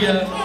Yeah.